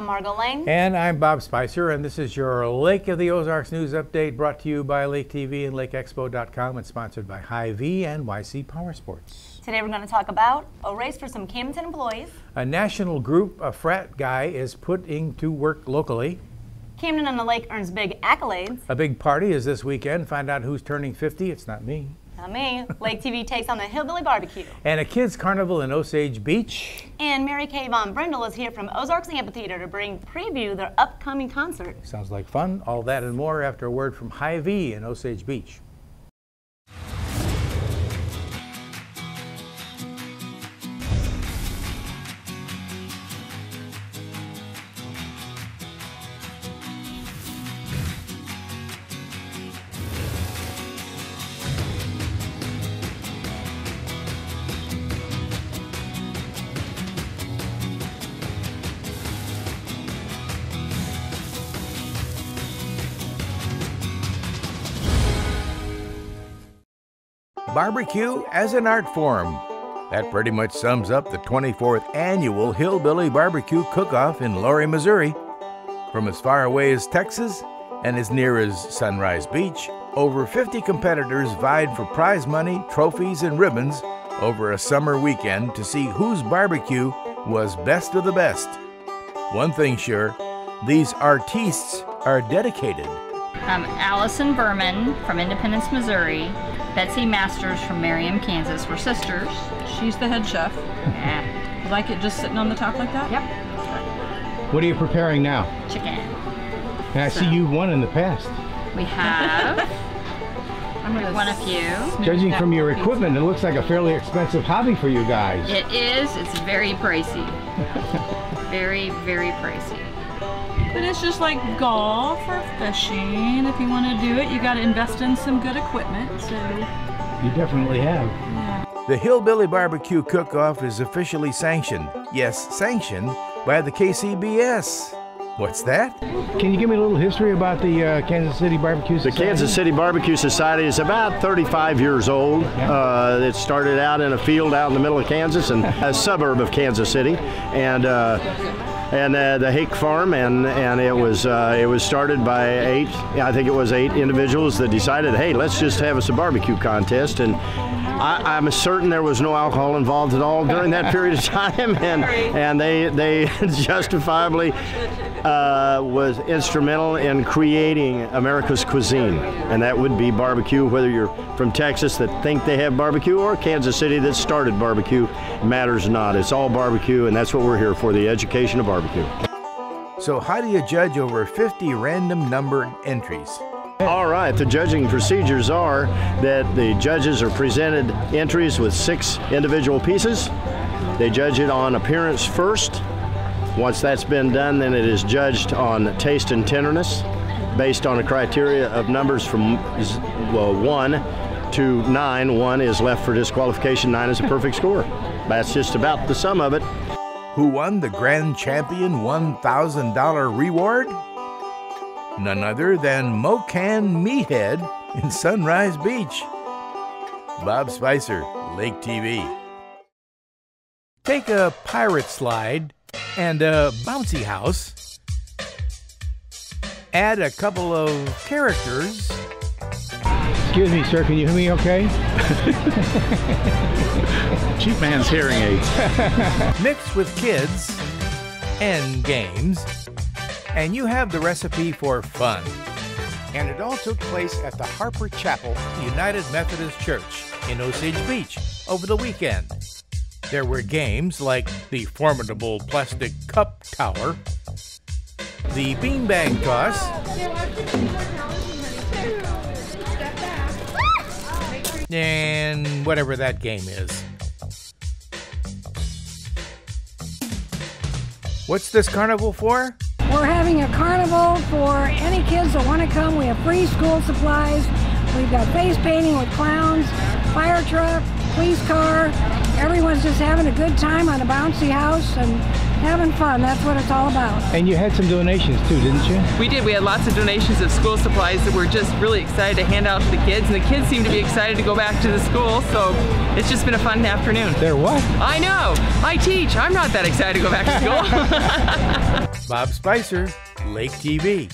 I'm Margot Lane. And I'm Bob Spicer, and this is your Lake of the Ozarks news update brought to you by Lake TV and LakeExpo.com and sponsored by Hy-Vee and YC Power Sports. Today we're going to talk about a race for some Camdenton employees. A national group, a frat guy, is putting to work locally. Camden on the Lake earns big accolades. A big party is this weekend. Find out who's turning 50. It's not me. Not me. Lake TV takes on the Hillbilly Barbecue. And a kids' carnival in Osage Beach. And Mary Kay Von Brindle is here from Ozarks Amphitheater to bring preview their upcoming concert. Sounds like fun. All that and more after a word from Hy-Vee in Osage Beach. Barbecue as an art form. That pretty much sums up the 24th annual Hillbilly Barbecue Cook-Off in Laurie, Missouri. From as far away as Texas and as near as Sunrise Beach, over 50 competitors vied for prize money, trophies, and ribbons over a summer weekend to see whose barbecue was best of the best. One thing sure, these artistes are dedicated. I'm Allison Berman from Independence, Missouri. Betsy Masters from Merriam, Kansas. We're sisters. She's the head chef. Yeah. You like it just sitting on the top like that? Yep. What are you preparing now? Chicken. And I see you've won in the past. We have. I'm We've won a few. Judging from your equipment, it looks like a fairly expensive hobby for you guys. It is. It's very pricey. very, very pricey. But it's just like golf or fishing. If you want to do it, you got to invest in some good equipment. So, You definitely have. yeah. The Hillbilly Barbecue Cook-Off is officially sanctioned. Yes, sanctioned by the KCBS. What's that? Can you give me a little history about the uh, Kansas City Barbecue Society? The Kansas City Barbecue Society is about 35 years old. Uh, it started out in a field out in the middle of Kansas and a suburb of Kansas City, and uh, and uh, the Hake Farm, and and it was uh, it was started by eight, I think it was eight individuals that decided, hey, let's just have us a barbecue contest, and I, I'm certain there was no alcohol involved at all during that period of time, and and they they justifiably uh, was instrumental in creating America's cuisine, and that would be barbecue. Whether you're from Texas that think they have barbecue or Kansas City that started barbecue, matters not. It's all barbecue, and that's what we're here for—the education of barbecue. So, how do you judge over 50 random numbered entries? All right, the judging procedures are that the judges are presented entries with six individual pieces. They judge it on appearance first. Once that's been done, then it is judged on taste and tenderness based on a criteria of numbers from well, one to nine. One is left for disqualification, nine is a perfect score. That's just about the sum of it. Who won the Grand Champion $1,000 reward? None other than Mocan Meathead in Sunrise Beach. Bob Spicer, Lake TV. Take a pirate slide and a bouncy house. Add a couple of characters. Excuse me, sir, can you hear me okay? Cheap man's hearing aids. mixed with kids and games, and you have the recipe for fun. And it all took place at the Harper Chapel United Methodist Church in Osage Beach over the weekend. There were games like the formidable plastic cup tower, the beanbag toss, and whatever that game is. What's this carnival for? We're having a carnival for any kids that want to come. We have free school supplies. We've got face painting with clowns, fire truck, police car. Everyone's just having a good time on a bouncy house, and having fun. That's what it's all about. And you had some donations too, didn't you? We did. We had lots of donations of school supplies that we're just really excited to hand out to the kids, and the kids seem to be excited to go back to the school. So it's just been a fun afternoon. They're what? I know. I teach. I'm not that excited to go back to school. Bob Spicer, Lake TV.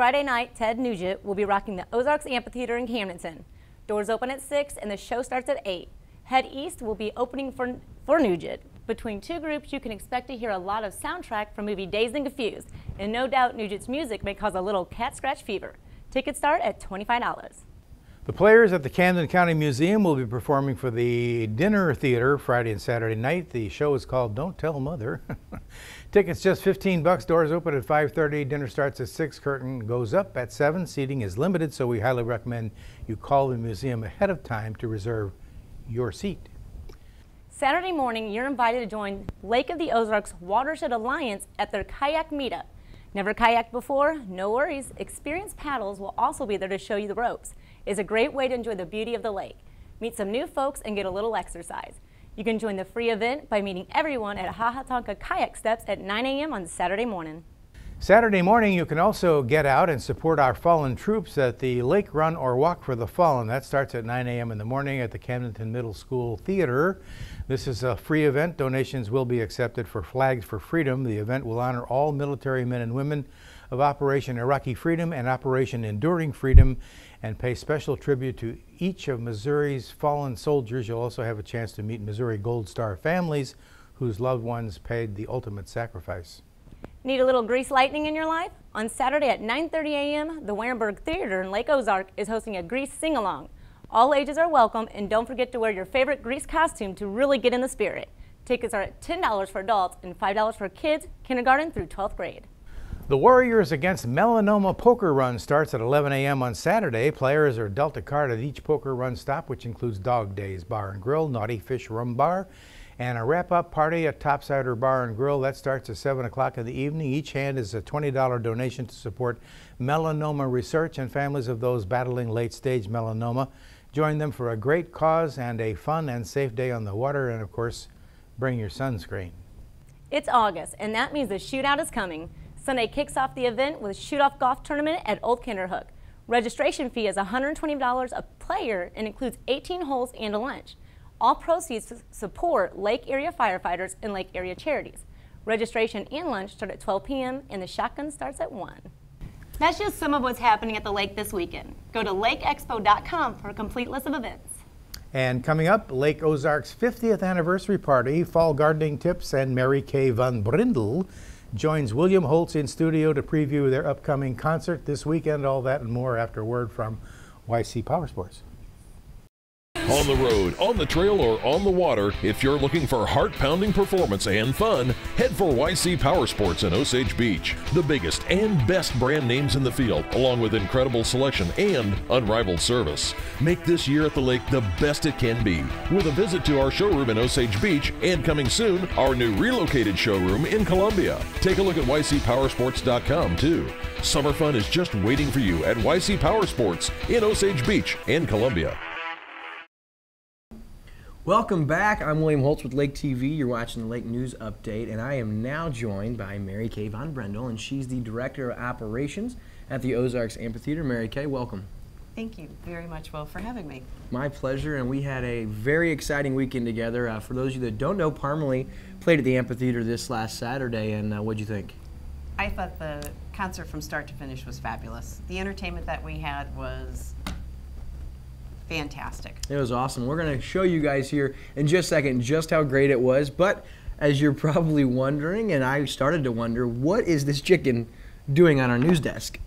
Friday night, Ted Nugent will be rocking the Ozarks Amphitheater in Camdenton. Doors open at 6 and the show starts at 8. Head East will be opening for, for Nugent. Between two groups, you can expect to hear a lot of soundtrack from movie Dazed and Confused, and no doubt Nugent's music may cause a little cat scratch fever. Tickets start at $25. The players at the Camden County Museum will be performing for the Dinner Theater Friday and Saturday night. The show is called Don't Tell Mother. Tickets just 15 bucks. Doors open at 5:30. Dinner starts at 6. Curtain goes up at 7. Seating is limited, so we highly recommend you call the museum ahead of time to reserve your seat. Saturday morning, you're invited to join Lake of the Ozarks Watershed Alliance at their kayak meetup. Never kayaked before? No worries. Experienced paddles will also be there to show you the ropes. It's a great way to enjoy the beauty of the lake. Meet some new folks and get a little exercise. You can join the free event by meeting everyone at Hahatonka Kayak Steps at 9 a.m. on Saturday morning. Saturday morning, you can also get out and support our fallen troops at the Lake Run or Walk for the Fallen. That starts at 9 a.m. in the morning at the Camdenton Middle School Theater. This is a free event. Donations will be accepted for Flags for Freedom. The event will honor all military men and women of Operation Iraqi Freedom and Operation Enduring Freedom and pay special tribute to each of Missouri's fallen soldiers. You'll also have a chance to meet Missouri Gold Star families whose loved ones paid the ultimate sacrifice. Need a little grease lightning in your life? On Saturday at 9.30 a.m., the Wehrenberg Theater in Lake Ozark is hosting a grease sing-along. All ages are welcome, and don't forget to wear your favorite grease costume to really get in the spirit. Tickets are at $10 for adults and $5 for kids, kindergarten through 12th grade. The Warriors against Melanoma Poker Run starts at 11 a.m. on Saturday. Players are dealt a card at each poker run stop, which includes Dog Days Bar and Grill, Naughty Fish Rum Bar, and a wrap-up party at Topsider Bar and Grill. That starts at 7 o'clock in the evening. Each hand is a $20 donation to support melanoma research and families of those battling late-stage melanoma. Join them for a great cause and a fun and safe day on the water, and of course, bring your sunscreen. It's August, and that means the shootout is coming. Sunday kicks off the event with a shoot-off golf tournament at Old Kinderhook. Registration fee is $120 a player and includes 18 holes and a lunch. All proceeds support lake area firefighters and lake area charities. Registration and lunch start at 12 p.m. and the shotgun starts at 1. That's just some of what's happening at the lake this weekend. Go to lakeexpo.com for a complete list of events. And coming up, Lake Ozark's 50th anniversary party, fall gardening tips, and Mary Kay Van Brindle joins William Holtz in studio to preview their upcoming concert this weekend. All that and more after word from YC Power Sports. On the road, on the trail, or on the water, if you're looking for heart pounding performance and fun, head for YC Power Sports in Osage Beach. The biggest and best brand names in the field, along with incredible selection and unrivaled service. Make this year at the lake the best it can be with a visit to our showroom in Osage Beach and coming soon, our new relocated showroom in Columbia. Take a look at YCPowersports.com too. Summer fun is just waiting for you at YC Power Sports in Osage Beach and Columbia. Welcome back. I'm William Holtz with Lake TV. You're watching the Lake News Update, and I am now joined by Mary Kay Von Brendel, and she's the Director of Operations at the Ozarks Amphitheater. Mary Kay, welcome. Thank you very much, Will, for having me. My pleasure, and we had a very exciting weekend together. Uh, for those of you that don't know, Parmalee played at the amphitheater this last Saturday, and uh, what'd you think? I thought the concert from start to finish was fabulous. The entertainment that we had was fantastic. It was awesome. We're going to show you guys here in just a second just how great it was. But as you're probably wondering, and I started to wonder, what is this chicken doing on our news desk?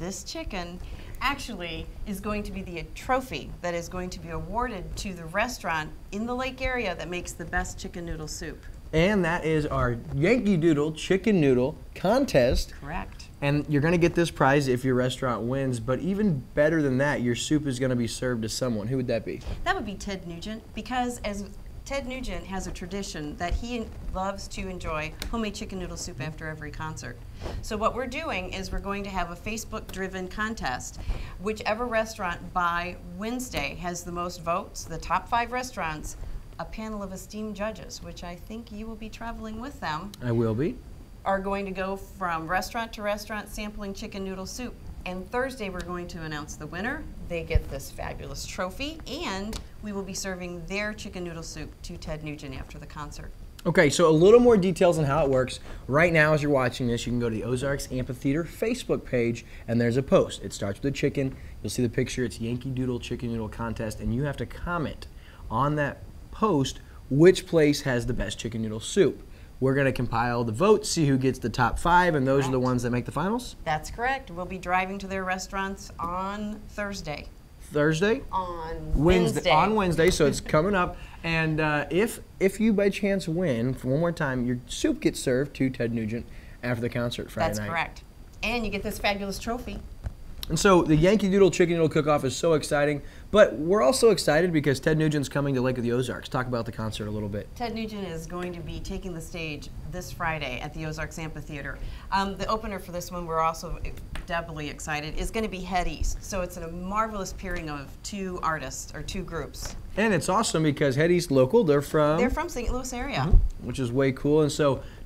This chicken actually is going to be the trophy that is going to be awarded to the restaurant in the lake area that makes the best chicken noodle soup. And that is our Yankee Doodle Chicken Noodle Contest. Correct. And you're going to get this prize if your restaurant wins, but even better than that, your soup is going to be served to someone. Who would that be? That would be Ted Nugent, because as Ted Nugent has a tradition that he loves to enjoy homemade chicken noodle soup after every concert. So what we're doing is we're going to have a Facebook-driven contest. Whichever restaurant by Wednesday has the most votes, the top five restaurants a panel of esteemed judges, which I think you will be traveling with them, I will be. Are going to go from restaurant to restaurant sampling chicken noodle soup. And Thursday, we're going to announce the winner. They get this fabulous trophy, and we will be serving their chicken noodle soup to Ted Nugent after the concert. Okay, so a little more details on how it works. Right now, as you're watching this, you can go to the Ozarks Amphitheater Facebook page, and there's a post. It starts with a chicken. You'll see the picture. It's Yankee Doodle Chicken Noodle Contest, and you have to comment on that post which place has the best chicken noodle soup. We're going to compile the votes, see who gets the top five, and those are the ones that make the finals. That's correct. We'll be driving to their restaurants on Thursday. Thursday, On Wednesday, on Wednesday, so it's coming up. And uh, if if you by chance win, for one more time, your soup gets served to Ted Nugent after the concert Friday That's night. correct. And you get this fabulous trophy. And so the Yankee Doodle Chicken Noodle Cook-Off is so exciting, but we're also excited because Ted Nugent's coming to Lake of the Ozarks. Talk about the concert a little bit. Ted Nugent is going to be taking the stage this Friday at the Ozarks Amphitheater. Um, the opener for this one, we're also doubly excited, is going to be Head East. So it's a marvelous pairing of two artists or two groups. And it's awesome because Head East local, they're from They're from St. Louis area.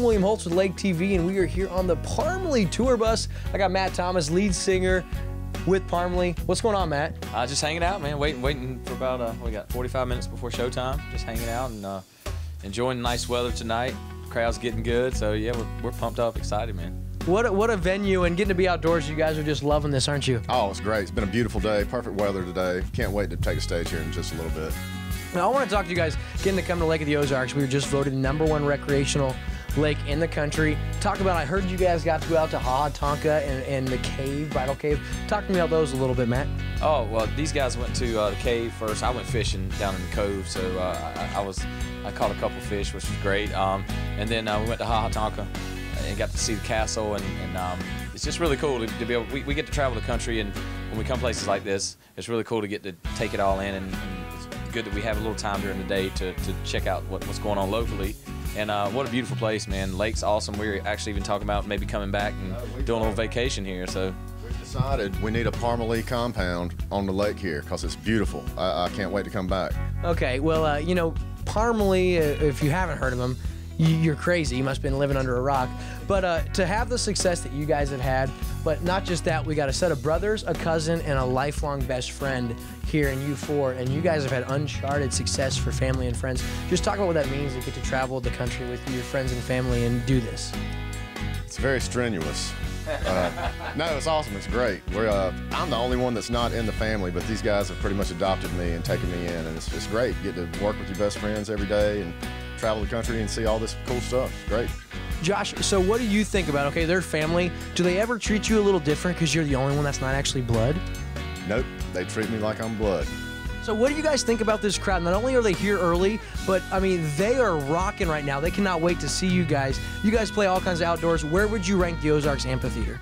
I'm William Holtz with Lake TV, and we are here on the Parmalee tour bus. I got Matt Thomas, lead singer with Parmalee. What's going on, Matt? Uh, just hanging out, man. Waiting, waiting for about uh, we got 45 minutes before showtime. Just hanging out and uh, enjoying the nice weather tonight. Crowd's getting good, so yeah, we're, we're pumped up, excited, man. What a, what a venue and getting to be outdoors. You guys are just loving this, aren't you? Oh, it's great. It's been a beautiful day, perfect weather today. Can't wait to take the stage here in just a little bit. Now, I want to talk to you guys getting to come to Lake of the Ozarks. We were just voted number one recreational lake in the country. Talk about, I heard you guys got to go out to Ha Tonka and, and the cave, Bridal Cave. Talk to me about those a little bit, Matt. Oh well, these guys went to uh, the cave first. I went fishing down in the cove, so uh, I, I was I caught a couple fish, which was great. Um, and then uh, we went to Ha Tonka and got to see the castle, and, and um, it's just really cool to, to be able. We, we get to travel the country, and when we come places like this, it's really cool to get to take it all in, and, and it's good that we have a little time during the day to, to check out what, what's going on locally. And uh, what a beautiful place, man. Lake's awesome. We were actually even talking about maybe coming back and doing a little vacation here. So We've decided we need a Parmalee compound on the lake here because it's beautiful. I, I can't wait to come back. Okay, well, uh, you know, Parmalee, uh, if you haven't heard of them, you, you're crazy. You must have been living under a rock. But uh, to have the success that you guys have had, but not just that, we got a set of brothers, a cousin, and a lifelong best friend here in U4, and you guys have had uncharted success for family and friends. Just talk about what that means to get to travel the country with your friends and family and do this. It's very strenuous. Uh, no, it's awesome. It's great. We're, uh, I'm the only one that's not in the family, but these guys have pretty much adopted me and taken me in, and it's, it's great. You get to work with your best friends every day and travel the country and see all this cool stuff. It's great. Josh, so what do you think about, okay, their family, do they ever treat you a little different because you're the only one that's not actually blood? Nope, they treat me like I'm blood. So what do you guys think about this crowd? Not only are they here early, but I mean, they are rocking right now. They cannot wait to see you guys. You guys play all kinds of outdoors. Where would you rank the Ozarks Amphitheater?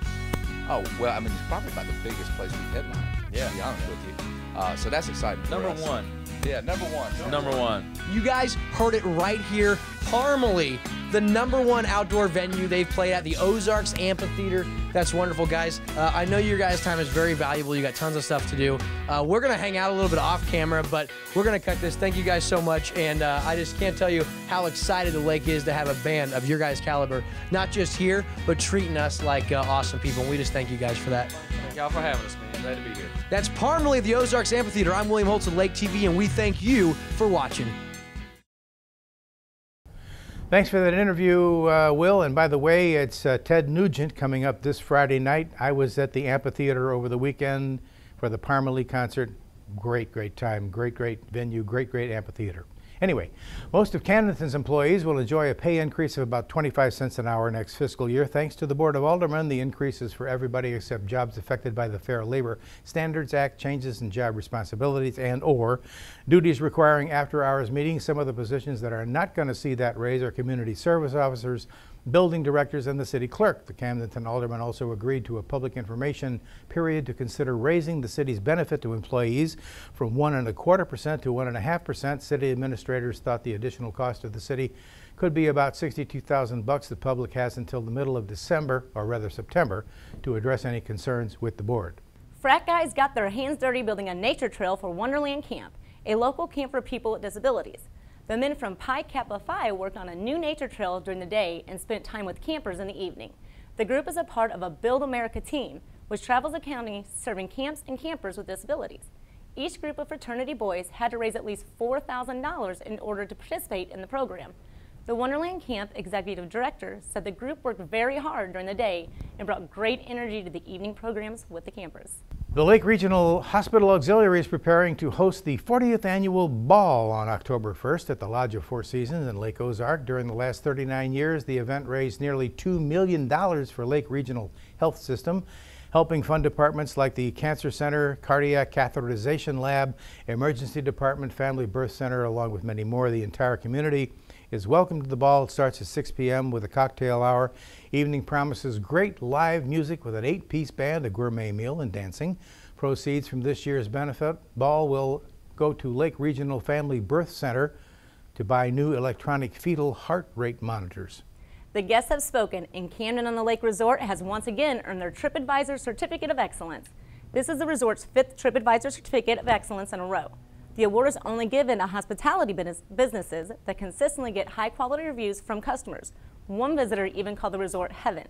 Oh, well, I mean, it's probably about the biggest place we headline, yeah. to be honest with you. Uh, so that's exciting. for number us. one. Yeah, number one. Number one. You guys heard it right here. Parmalee, the number one outdoor venue they've played at, the Ozarks Amphitheater. That's wonderful, guys. Uh, I know your guys' time is very valuable. You got tons of stuff to do. Uh, we're going to hang out a little bit off camera, but we're going to cut this. Thank you guys so much. And uh, I just can't tell you how excited the lake is to have a band of your guys' caliber, not just here, but treating us like uh, awesome people. And we just thank you guys for that. Thank y'all for having us, man. Glad to be here. That's Parmalee at the Ozarks Amphitheater. I'm William Holtz of Lake TV, and we thank you for watching. Thanks for that interview, uh, Will. And by the way, it's uh, Ted Nugent coming up this Friday night. I was at the amphitheater over the weekend for the Parmalee concert. Great, great time. Great, great venue. Great, great amphitheater. Anyway, most of Camdenton's employees will enjoy a pay increase of about 25 cents an hour next fiscal year. Thanks to the Board of Aldermen, the increase is for everybody except jobs affected by the Fair Labor Standards Act, changes in job responsibilities and or duties requiring after-hours meetings. Some of the positions that are not going to see that raise are community service officers, building directors and the city clerk. The Camdenton Alderman also agreed to a public information period to consider raising the city's benefit to employees from one and a quarter percent to one and a half percent. City administrators thought the additional cost of the city could be about 62,000 bucks. The public has until the middle of December, or rather September, to address any concerns with the board. Frat guys got their hands dirty building a nature trail for Wonderland Camp, a local camp for people with disabilities. The men from Pi Kappa Phi worked on a new nature trail during the day and spent time with campers in the evening. The group is a part of a Build America team, which travels the county serving camps and campers with disabilities. Each group of fraternity boys had to raise at least $4,000 in order to participate in the program. The Wonderland Camp executive director said the group worked very hard during the day and brought great energy to the evening programs with the campers. The Lake Regional Hospital Auxiliary is preparing to host the 40th annual ball on October 1st at the Lodge of Four Seasons in Lake Ozark. During the last 39 years, the event raised nearly $2 million for Lake Regional Health System, helping fund departments like the Cancer Center, Cardiac Catheterization Lab, Emergency Department, Family Birth Center, along with many more. The entire community is welcome to the ball. It starts at 6 p.m. with a cocktail hour. Evening promises great live music with an eight-piece band, a gourmet meal, and dancing. Proceeds from this year's benefit ball will go to Lake Regional Family Birth Center to buy new electronic fetal heart rate monitors. The guests have spoken, and Camden on the Lake Resort has once again earned their TripAdvisor Certificate of Excellence. This is the resort's fifth TripAdvisor Certificate of Excellence in a row. The award is only given to hospitality businesses that consistently get high quality reviews from customers. One visitor even called the resort heaven.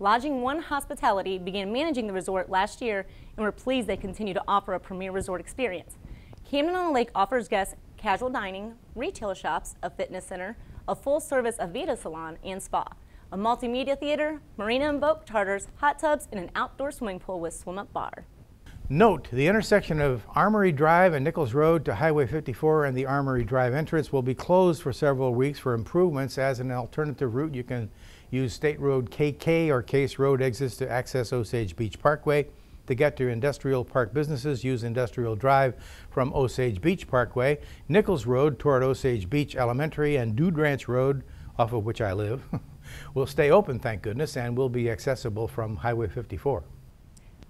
Lodging One Hospitality began managing the resort last year and we're pleased they continue to offer a premier resort experience. Camden on the Lake offers guests casual dining, retail shops, a fitness center, a full service Aveda salon and spa, a multimedia theater, marina and boat charters, hot tubs, and an outdoor swimming pool with swim up bar. Note, the intersection of Armory Drive and Nichols Road to Highway 54 and the Armory Drive entrance will be closed for several weeks for improvements. As an alternative route, you can use State Road KK or Case Road exits to access Osage Beach Parkway. To get to industrial park businesses, use Industrial Drive from Osage Beach Parkway, Nichols Road toward Osage Beach Elementary, and Dude Ranch Road, off of which I live, will stay open, thank goodness, and will be accessible from Highway 54.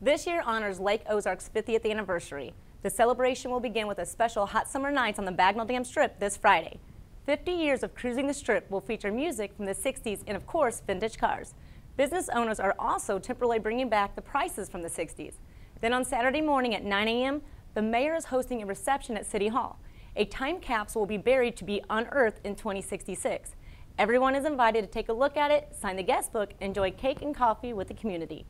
This year honors Lake Ozark's 50th anniversary. The celebration will begin with a special Hot Summer Nights on the Bagnell Dam Strip this Friday. 50 years of cruising the strip will feature music from the 60s and, of course, vintage cars. Business owners are also temporarily bringing back the prices from the 60s. Then on Saturday morning at 9 a.m., the mayor is hosting a reception at City Hall. A time capsule will be buried to be unearthed in 2066. Everyone is invited to take a look at it, sign the guest book, enjoy cake and coffee with the community.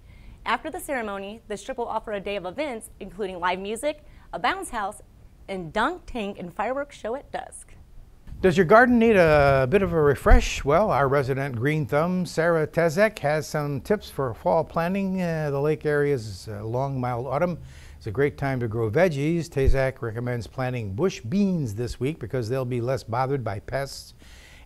After the ceremony, the strip will offer a day of events, including live music, a bounce house, and dunk tank and fireworks show at dusk. Does your garden need a bit of a refresh? Well, our resident green thumb, Sarah Tezek, has some tips for fall planting. Uh, the lake area's uh, long, mild autumn. It's a great time to grow veggies. Tezak recommends planting bush beans this week because they'll be less bothered by pests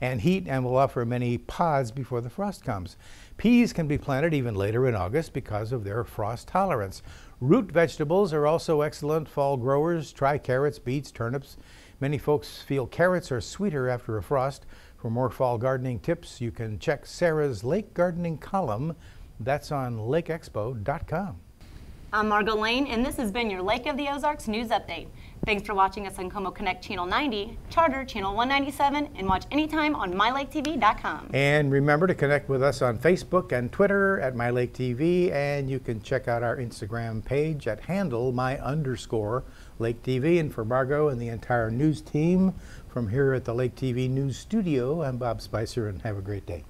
and heat and will offer many pods before the frost comes. Peas can be planted even later in August because of their frost tolerance. Root vegetables are also excellent fall growers. Try carrots, beets, turnips. Many folks feel carrots are sweeter after a frost. For more fall gardening tips, you can check Sarah's Lake Gardening column. That's on lakeexpo.com. I'm Margot Lane, and this has been your Lake of the Ozarks News Update. Thanks for watching us on Co-Mo Connect Channel 90, Charter Channel 197, and watch anytime on MyLakeTV.com. And remember to connect with us on Facebook and Twitter at MyLakeTV, and you can check out our Instagram page at handle my underscore Lake TV. And for Margot and the entire news team from here at the Lake TV News Studio, I'm Bob Spicer, and have a great day.